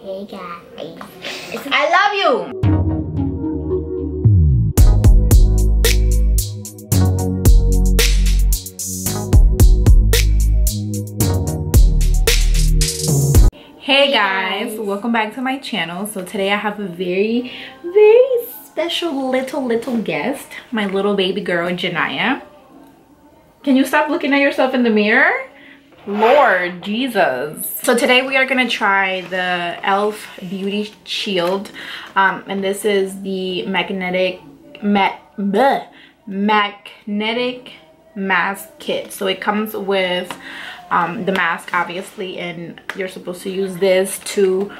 Hey guys. I love you. Hey guys, welcome back to my channel. So today I have a very, very special little, little guest, my little baby girl, Janaya. Can you stop looking at yourself in the mirror? Lord Jesus. So today we are gonna try the e.l.f. Beauty Shield. Um, and this is the magnetic, ma bleh, magnetic mask kit. So it comes with um, the mask obviously and you're supposed to use this to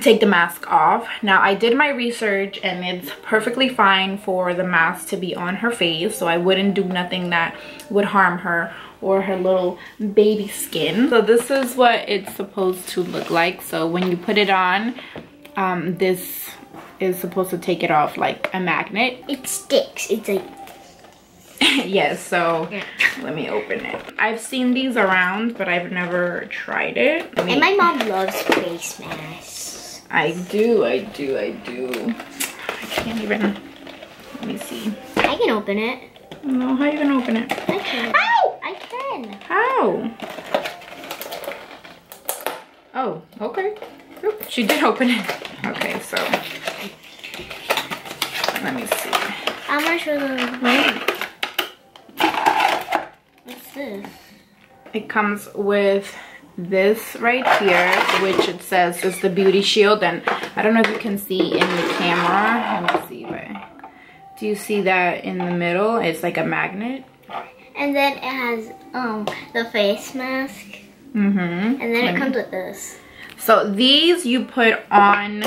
take the mask off. Now i did my research and it's perfectly fine for the mask to be on her face so i wouldn't do nothing that would harm her or her little baby skin. So this is what it's supposed to look like. So when you put it on um, this is supposed to take it off like a magnet. It sticks. It's like yes so let me open it. I've seen these around but i've never tried it. Me- and my mom loves face masks. I do i do i do i can't even let me see I can open it. no how you gonna open it I can. Ow! I can. how oh okay Oop, she did open it okay so let me see I'm gonna show them. Wait. What's this? It comes with this right here, which it says is the beauty shield. And I don't know if you can see in the camera. Let me see. Do you see that in the middle? It's like a magnet. And then it has um the face mask. Mm-hmm. And then it comes with this. So these you put on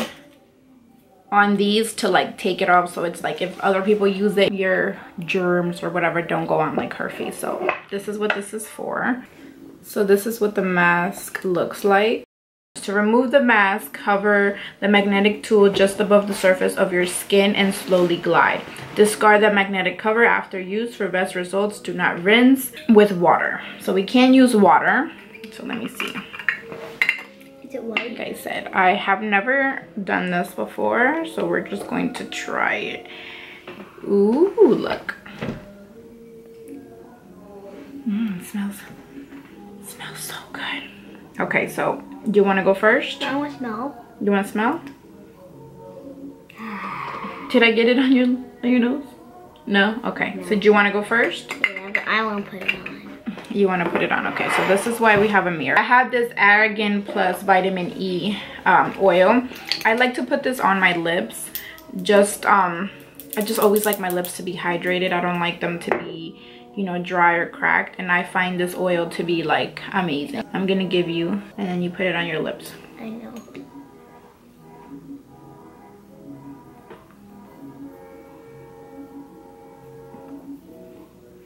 on these to like take it off so it's like if other people use it your germs or whatever don't go on like her face so this is what this is for so this is what the mask looks like to remove the mask cover the magnetic tool just above the surface of your skin and slowly glide discard the magnetic cover after use for best results do not rinse with water so we can use water so let me see Is it white? like I said, I have never done this before, so we're just going to try it. Ooh, look. Mmm, smells, smells so good. Okay, so do you want to go first? I want to smell. You want to smell? Did I get it on your on your nose? No? Okay. So do you want to go first? Yeah, but I want to put it on. You want to put it on. Okay, so this is why we have a mirror. I have this Argan Plus Vitamin E um, oil. I like to put this on my lips. Just, um, I just always like my lips to be hydrated. I don't like them to be, you know, dry or cracked. And I find this oil to be like amazing. I'm going to give you, and then you put it on your lips. I know.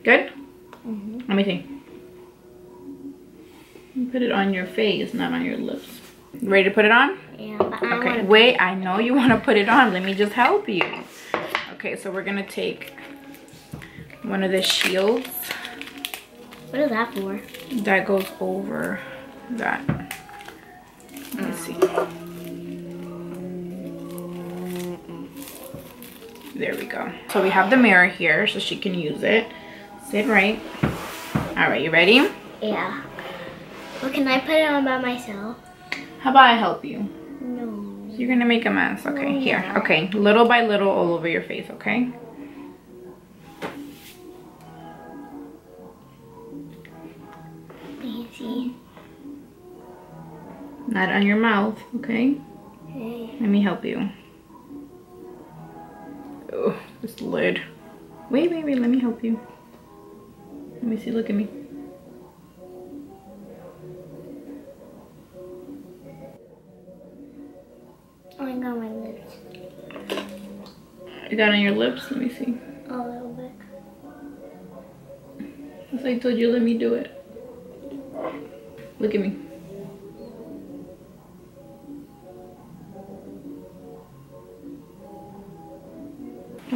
Good? Mm-hmm. Let me see. Put it on your face, not on your lips. Ready to put it on? Yeah, but Okay, wait, I know you want to put it on. Let me just help you. Okay, so we're going to take one of the shields What is that for? that goes over that. Let me see. There we go. So we have the mirror here so she can use it. Sit right. All right, you ready? Yeah. Well, can I put it on by myself? How about I help you? No. You're gonna make a mess. Okay, Oh, here. yeah. Okay, little by little all over your face, okay? Not on your mouth, okay? Okay. Let me help you. Oh, this lid. Wait, wait, wait, let me help you. Let me see, look at me. Oh, I got my lips. You got on your lips? Let me see. A little bit. That's why I told you, let me do it. Look at me.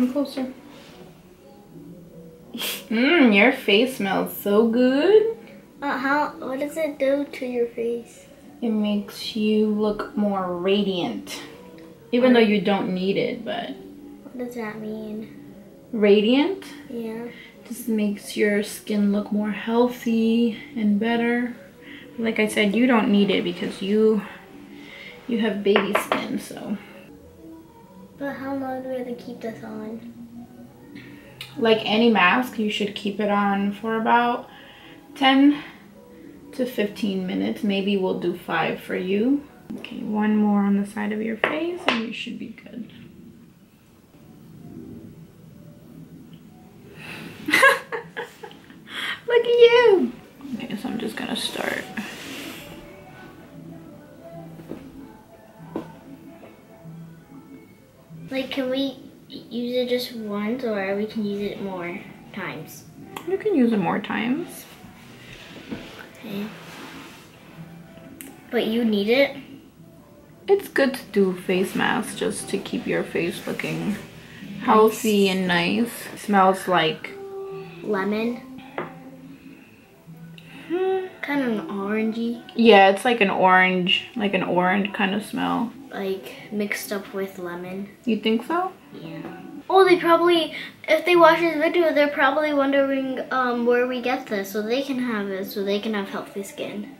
Come closer. Mmm, your face smells so good. Uh, how? What does it do to your face? it makes you look more radiant. Even though you don't need it, but What does that mean? radiant Yeah. just makes your skin look more healthy and better. Like I said, you don't need it because you you have baby skin, so But how long do we have to keep this on? like any mask, you should keep it on for about 10 to 15 minutes. Maybe we'll do five for you. Okay, one more on the side of your face and you should be good. Look at you. Okay, so I'm just gonna start. Like, can we use it just once or we can use it more times? You can use it more times. Okay. But you need it? It's good to do face masks just to keep your face looking healthy and nice. smells like Lemon? Hmm. Kind of an orangey, yeah, it's like an orange, like an orange kind of smell. Like mixed up with lemon. You think so? Yeah. Oh, they probably, if they watch this video, they're probably wondering um, where we get this so they can have it, so they can have healthy skin.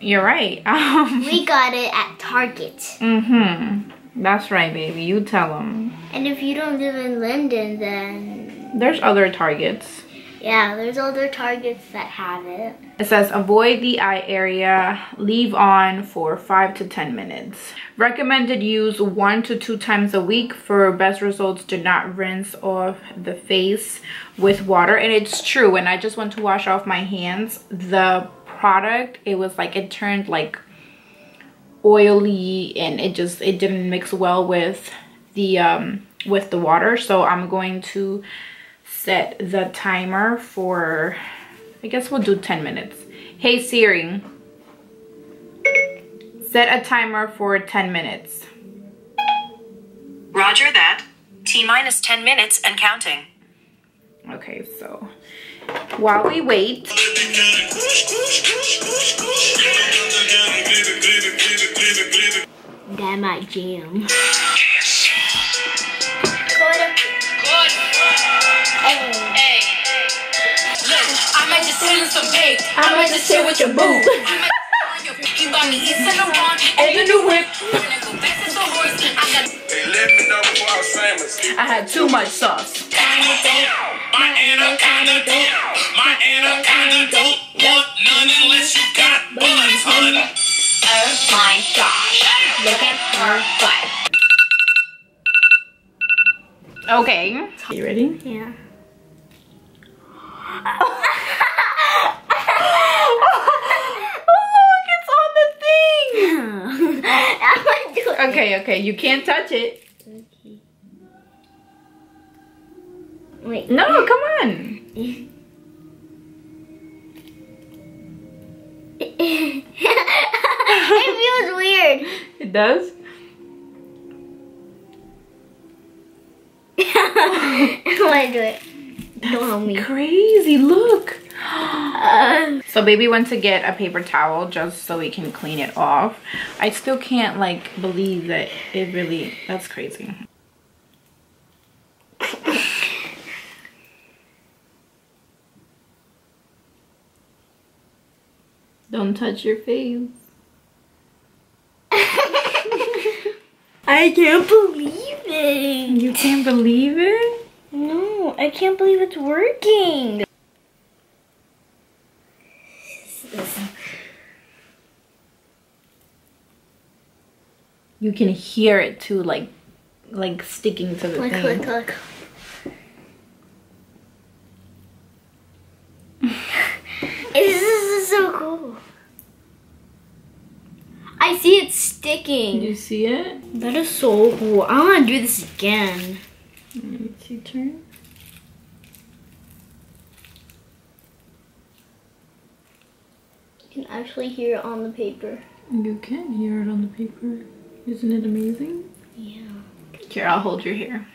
You're right. Um, We got it at Target. mm-hmm. That's right, baby. You tell them. And if you don't live in Linden, then There's other targets. Yeah, there's other Targets that have it. It says avoid the eye area, leave on for 5 to 10 minutes. Recommended use 1 to 2 times a week for best results. Do not rinse off the face with water. And it's true, when I just went to wash off my hands, the product, it was like, it turned like oily and it just, it didn't mix well with the, um, with the water. So I'm going to set the timer for I guess we'll do 10 minutes. Hey Siri, set a timer for 10 minutes. Roger that. T minus 10 minutes and counting. Okay, so while we wait, That might jam. I might just send you some big. I might just sit with your boo. You got me east and one. And the new whip. I had too much sauce. my anaconda don't. My anaconda don't want none unless you got buns, hun. Oh my gosh. Look at her butt. Okay. You ready? Yeah. Okay, okay, you can't touch it. Wait. No, come on. it feels weird. It does? I want to do it. Don't help me. Crazy, look. Uh, So baby went to get a paper towel just so we can clean it off. I still can't like believe that it really, that's crazy. Don't touch your face. I can't believe it. You can't believe it? No, I can't believe it's working. You can hear it too, like, like sticking to the Look, thing. look, look. this is so cool. I see it sticking. You see it? That is so cool. I want to do this again. Let me see, turn. You can actually hear it on the paper. You can hear it on the paper. Isn't it amazing? Yeah. Here, I'll hold your hair.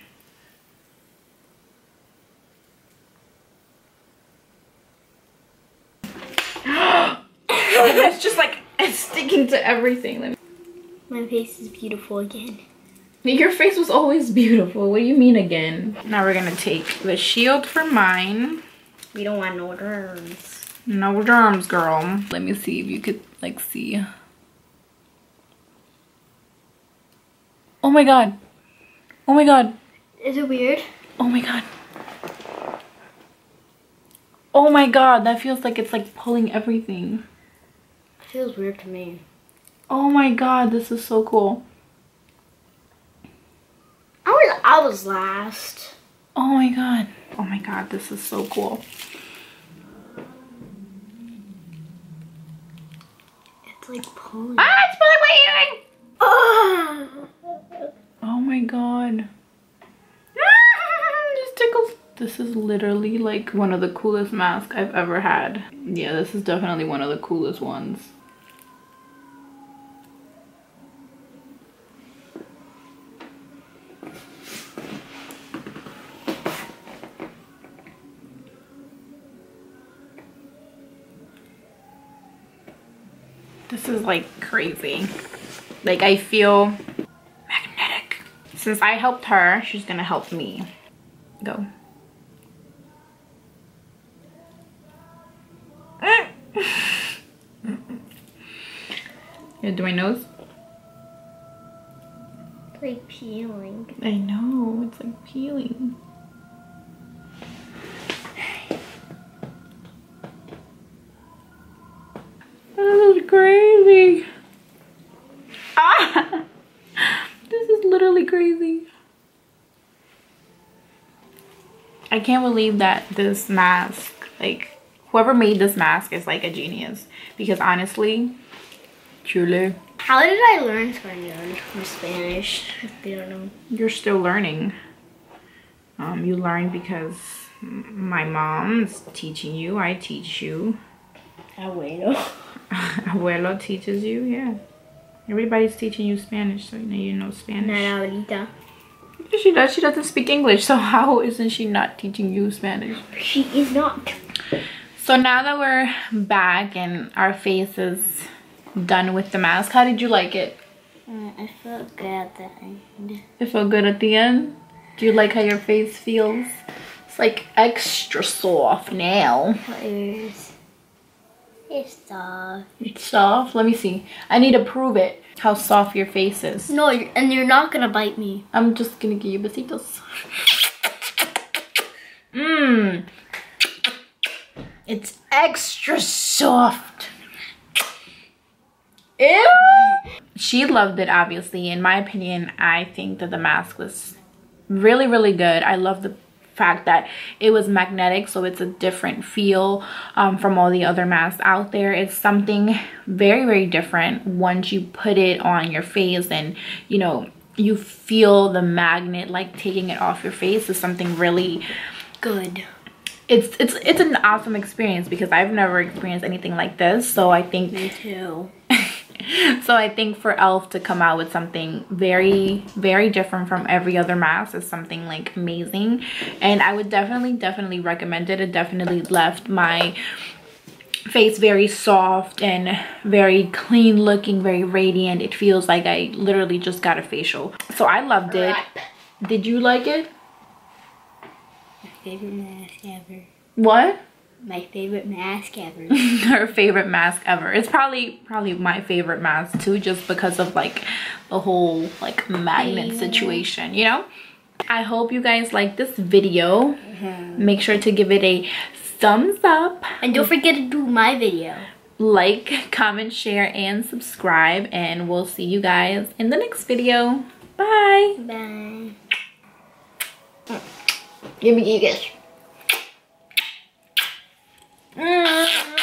it's just like, it's sticking to everything. My face is beautiful again. Your face was always beautiful. What do you mean again? Now we're gonna take the shield for mine. We don't want no germs. No germs, girl. Let me see if you could like see. Oh my god. Oh my god. Is it weird? Oh my god. Oh my god, that feels like it's like pulling everything. It feels weird to me. Oh my god, this is so cool. I was I was last. Oh my god. Oh my god, this is so cool. It's like pulling. Ah, it's pulling my earring! Ah! Oh my god. this tickles. This is literally like one of the coolest masks I've ever had. Yeah, this is definitely one of the coolest ones. Like crazy. Like I feel magnetic. Since I helped her, she's gonna help me. Go. You do my nose? It's like peeling. I know, it's like peeling. This is crazy. Ah! This is literally crazy. I can't believe that this mask, like, whoever made this mask is like a genius. Because honestly, truly, How did I learn Spanish from Spanish? If don't know. you're still learning. Um, you learn because my mom's teaching you, I teach you. Abuelo. Abuelo teaches you, yeah. Everybody's teaching you Spanish, so you know Spanish. Not ahorita. She does. She doesn't speak English, so how isn't she not teaching you Spanish? She is not. So now that we're back and our face is done with the mask, how did you like it? Uh, I felt good at the end. It felt good at the end. Do you like how your face feels? It's like extra soft now. It's, it's soft. It's soft. Let me see. I need to prove it. How soft your face is. No, you're, and you're not gonna bite me. I'm just gonna give you besitos. Mmm. It's extra soft. Ew. She loved it, obviously. In my opinion, I think that the mask was really, really good. I love the fact that it was magnetic so it's a different feel um, from all the other masks out there it's something very very different once you put it on your face and you know you feel the magnet like taking it off your face is something really Good. it's it's it's an awesome experience because I've never experienced anything like this so I think Me too. so I think for e.l.f. to come out with something very, very different from every other mask is something like amazing. And I would definitely, definitely recommend it. It definitely left my face very soft and very clean looking, very radiant. It feels like I literally just got a facial. So I loved it. Did you like it? My favorite mask ever. What? My favorite mask ever. her favorite mask ever. It's probably probably my favorite mask too, just because of like the whole like magnet situation, you know? I hope you guys like this video. Make sure to give it a thumbs up, and don't forget to do my video. like, comment, share, and subscribe. And we'll see you guys in the next video. Bye. Bye. Give me you guys. Mm.